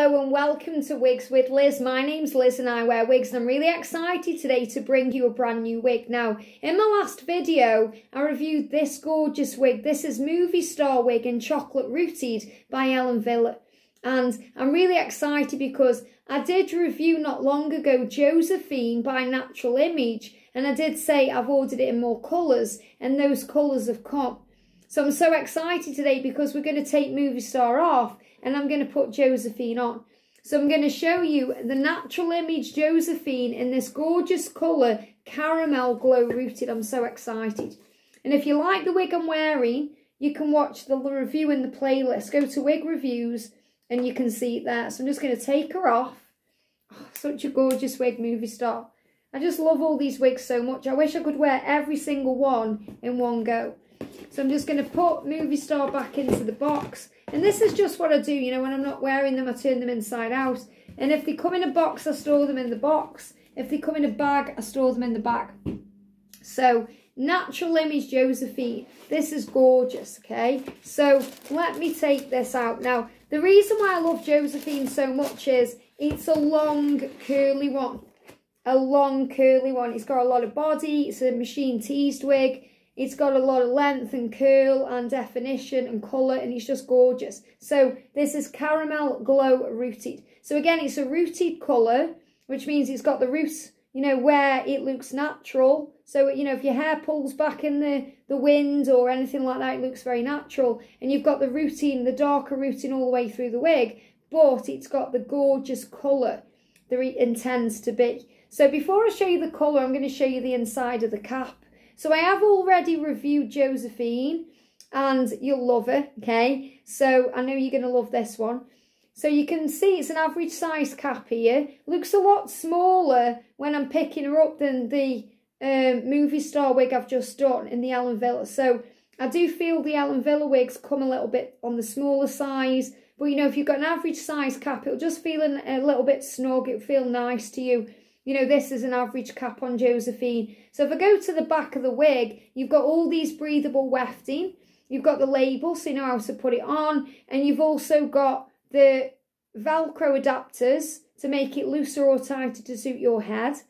Hello and welcome to Wigs with Liz. My name's Liz and I wear wigs and I'm really excited today to bring you a brand new wig. Now, in my last video, I reviewed this gorgeous wig. This is Movie Star Wig in Chocolate Rooted by Ellen Wille. And I'm really excited because I did review not long ago Josephine by Natural Image and I did say I've ordered it in more colours and those colours have come. So I'm so excited today because we're going to take Movie Star off and I'm going to put Josephine on. So I'm going to show you the Natural Image Josephine in this gorgeous colour, Caramel Glow Rooted. I'm so excited. And if you like the wig I'm wearing, you can watch the review in the playlist. Go to Wig Reviews and you can see it there. So I'm just going to take her off. Oh, such a gorgeous wig, movie star. I just love all these wigs so much. I wish I could wear every single one in one go. So I'm just going to put movie star back into the box. And this is just what I do, you know, when I'm not wearing them, I turn them inside out. And if they come in a box, I store them in the box. If they come in a bag, I store them in the bag. So, Natural Image Josephine. This is gorgeous, okay? So, let me take this out. Now, the reason why I love Josephine so much is it's a long, curly one. A long, curly one. It's got a lot of body. It's a machine teased wig. It's got a lot of length and curl and definition and colour and it's just gorgeous. So this is Caramel Glow Rooted. So again, it's a rooted colour, which means it's got the roots, you know, where it looks natural. So, you know, if your hair pulls back in the, the wind or anything like that, it looks very natural. And you've got the rooting, the darker rooting all the way through the wig, but it's got the gorgeous colour that it intends to be. So before I show you the colour, I'm going to show you the inside of the cap. So I have already reviewed Josephine and you'll love her, okay? So I know you're going to love this one. So you can see it's an average size cap here. Looks a lot smaller when I'm picking her up than the um, movie star wig I've just done in the Ellen Wille. So I do feel the Ellen Wille wigs come a little bit on the smaller size. But, you know, if you've got an average size cap, it'll just feel a little bit snug. It'll feel nice to you. You know, this is an average cap on Josephine. So if I go to the back of the wig, you've got all these breathable wefting. You've got the label, so you know how to put it on. And you've also got the Velcro adapters to make it looser or tighter to suit your head.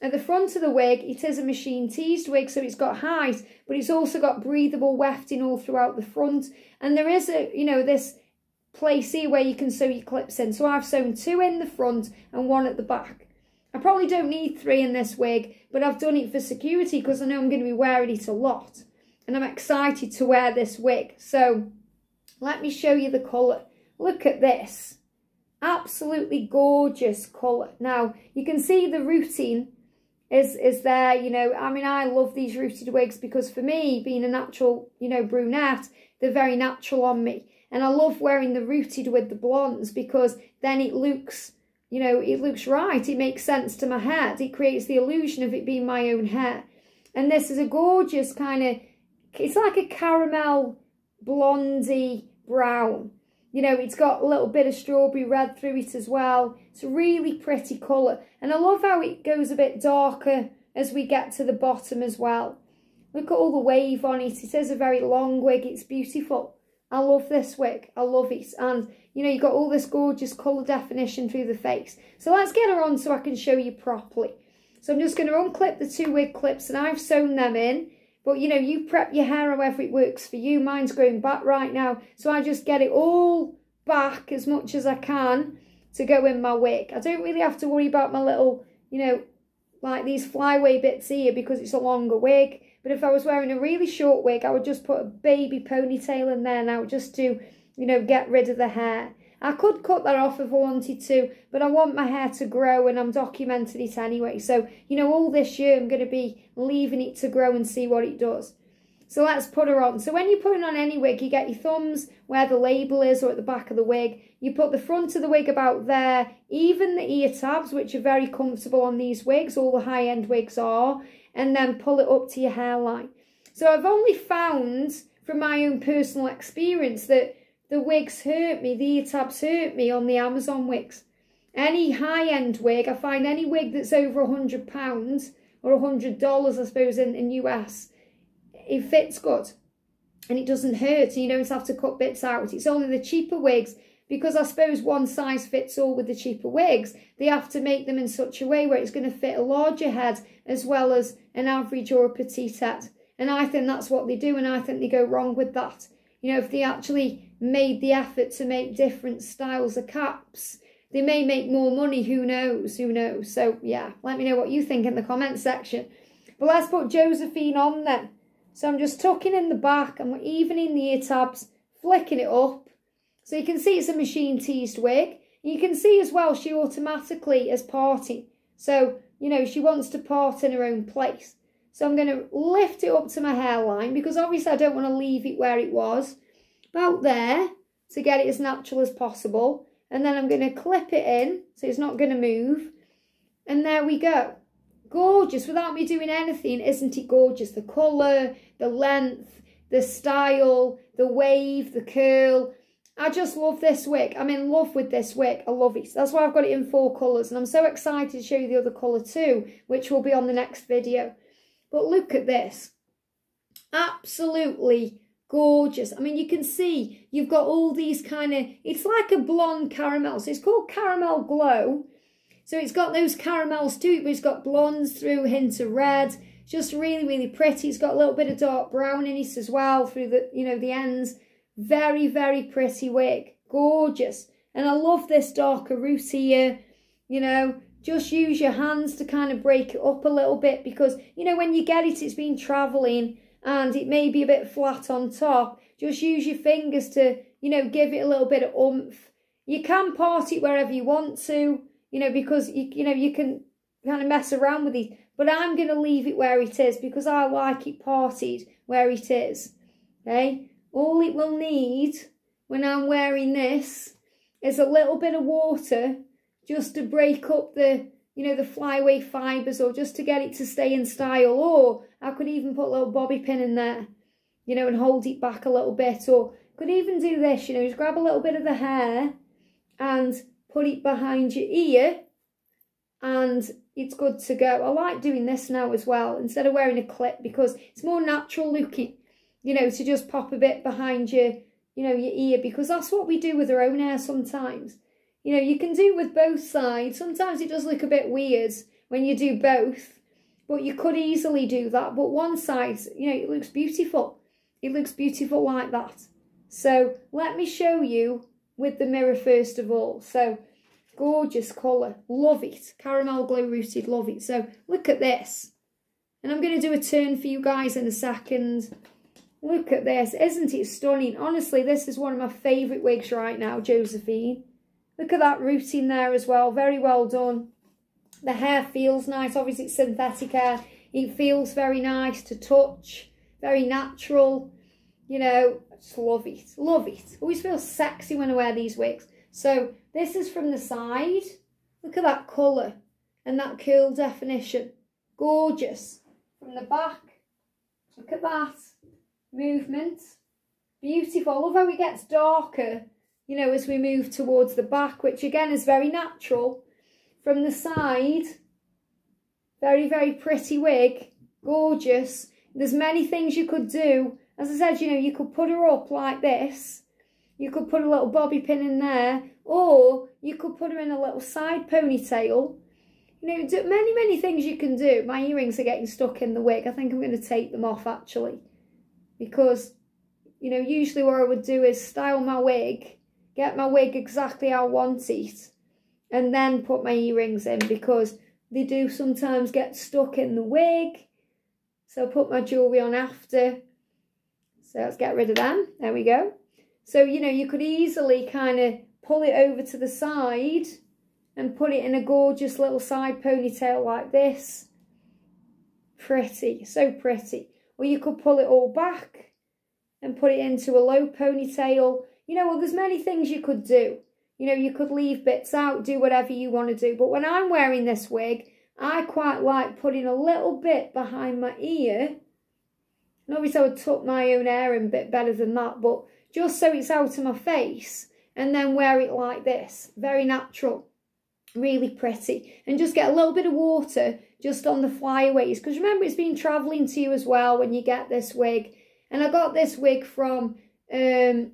At the front of the wig, it is a machine teased wig, so it's got height, but it's also got breathable wefting all throughout the front. And there is a, you know, this place here where you can sew your clips in. So I've sewn two in the front and one at the back. I probably don't need three in this wig, but I've done it for security because I know I'm going to be wearing it a lot. And I'm excited to wear this wig. So let me show you the colour. Look at this. Absolutely gorgeous colour. Now, you can see the rooting is, is there, you know. I mean, I love these rooted wigs because for me, being a natural, you know, brunette, they're very natural on me. And I love wearing the rooted with the blondes because then it looks you know, it looks right. It makes sense to my head. It creates the illusion of it being my own hair. And this is a gorgeous kind of, it's like a caramel blondie brown. You know, it's got a little bit of strawberry red through it as well. It's a really pretty colour. And I love how it goes a bit darker as we get to the bottom as well. Look at all the wave on it. It is a very long wig. It's beautiful. I love this wig. I love it. And you know, you've got all this gorgeous colour definition through the face. So let's get her on so I can show you properly. So I'm just going to unclip the two wig clips and I've sewn them in. But, you know, you prep your hair however it works for you. Mine's growing back right now. So I just get it all back as much as I can to go in my wig. I don't really have to worry about my little, you know, like these flyaway bits here because it's a longer wig. But if I was wearing a really short wig, I would just put a baby ponytail in there now just to you know, get rid of the hair. I could cut that off if I wanted to, but I want my hair to grow and I'm documenting it anyway. So, you know, all this year I'm going to be leaving it to grow and see what it does. So let's put her on. So when you're putting on any wig, you get your thumbs where the label is or at the back of the wig. You put the front of the wig about there, even the ear tabs, which are very comfortable on these wigs, all the high-end wigs are, and then pull it up to your hairline. So I've only found from my own personal experience that the wigs hurt me, the ear tabs hurt me on the Amazon wigs. Any high-end wig, I find any wig that's over a £100 or a $100, I suppose, in, in US, it fits good and it doesn't hurt and you don't have to cut bits out. It's only the cheaper wigs because I suppose one size fits all with the cheaper wigs. They have to make them in such a way where it's going to fit a larger head as well as an average or a petite head. And I think that's what they do, and I think they go wrong with that. You know, if they actually made the effort to make different styles of caps, they may make more money. Who knows? Who knows? So, yeah, let me know what you think in the comment section. But let's put Josephine on then. So I'm just tucking in the back, I'm evening the ear tabs, flicking it up. So you can see it's a machine teased wig. You can see as well she automatically is parting. So, you know, she wants to part in her own place. So I'm going to lift it up to my hairline because obviously I don't want to leave it where it was. About there to get it as natural as possible. And then I'm going to clip it in so it's not going to move. And there we go. Gorgeous without me doing anything. Isn't it gorgeous? The colour, the length, the style, the wave, the curl. I just love this wig. I'm in love with this wig. I love it. That's why I've got it in four colours. And I'm so excited to show you the other colour too, which will be on the next video. But look at this. Absolutely gorgeous. I mean, you can see you've got all these kind of, it's like a blonde caramel. So it's called Caramel Glow. So it's got those caramels too, but it's got blondes through, hint of red. Just really, really pretty. It's got a little bit of dark brown in it as well through the, you know, the ends. Very, very pretty wig. Gorgeous. And I love this darker root here. You know, just use your hands to kind of break it up a little bit because, you know, when you get it, it's been travelling and it may be a bit flat on top. Just use your fingers to, you know, give it a little bit of oomph. You can part it wherever you want to, you know, because, you, you know, you can kind of mess around with it. But I'm going to leave it where it is because I like it parted where it is. Okay? All it will need when I'm wearing this is a little bit of water just to break up the, you know, the flyaway fibres or just to get it to stay in style. Or I could even put a little bobby pin in there, you know, and hold it back a little bit. Or could even do this, you know, just grab a little bit of the hair and put it behind your ear and it's good to go. I like doing this now as well instead of wearing a clip because it's more natural looking, you know, to just pop a bit behind your, you know, your ear because that's what we do with our own hair sometimes. You know, you can do with both sides. Sometimes it does look a bit weird when you do both, but you could easily do that. But one side, you know, it looks beautiful. It looks beautiful like that. So let me show you with the mirror first of all. So gorgeous colour. Love it. Caramel glow rooted. Love it. So look at this. And I'm going to do a turn for you guys in a second. Look at this. Isn't it stunning? Honestly, this is one of my favourite wigs right now, Josephine. Look at that rooting there as well. Very well done. The hair feels nice. Obviously, it's synthetic hair. It feels very nice to touch. Very natural. You know, just love it. Love it. Always feel sexy when I wear these wigs. So, this is from the side. Look at that colour and that curl definition. Gorgeous. From the back, look at that. Movement. Beautiful. How it gets darker you know, as we move towards the back, which again is very natural. From the side, very, very pretty wig, gorgeous. There's many things you could do. As I said, you know, you could put her up like this. You could put a little bobby pin in there, or you could put her in a little side ponytail. You know, many, many things you can do. My earrings are getting stuck in the wig. I think I'm going to take them off, actually. Because, you know, usually what I would do is style my wig get my wig exactly how I want it, and then put my earrings in because they do sometimes get stuck in the wig. So I put my jewellery on after. So let's get rid of them. There we go. So, you know, you could easily kind of pull it over to the side and put it in a gorgeous little side ponytail like this. Pretty, so pretty. Or you could pull it all back and put it into a low ponytail you know, well, there's many things you could do. You know, you could leave bits out, do whatever you want to do. But when I'm wearing this wig, I quite like putting a little bit behind my ear. And obviously I would tuck my own hair in a bit better than that, but just so it's out of my face and then wear it like this. Very natural. Really pretty. And just get a little bit of water just on the flyaways. Because remember, it's been travelling to you as well when you get this wig. And I got this wig from um,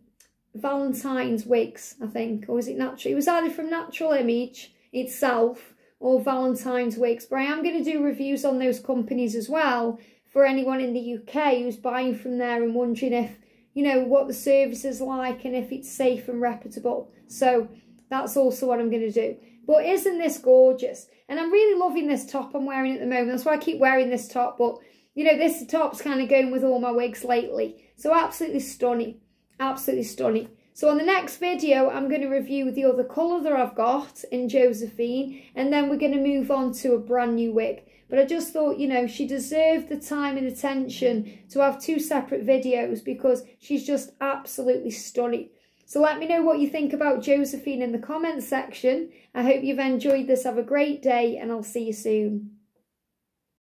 Valentine's wigs, I think, or was it natural? It was either from Natural Image itself or Valentine's wigs, but I am going to do reviews on those companies as well for anyone in the UK who's buying from there and wondering if, you know, what the service is like and if it's safe and reputable. So that's also what I'm going to do. But isn't this gorgeous? And I'm really loving this top I'm wearing at the moment. That's why I keep wearing this top. But, you know, this top's kind of going with all my wigs lately. So absolutely stunning. Absolutely stunning. So on the next video, I'm going to review the other colour that I've got in Josephine. And then we're going to move on to a brand new wig. But I just thought, you know, she deserved the time and attention to have two separate videos because she's just absolutely stunning. So let me know what you think about Josephine in the comments section. I hope you've enjoyed this. Have a great day and I'll see you soon.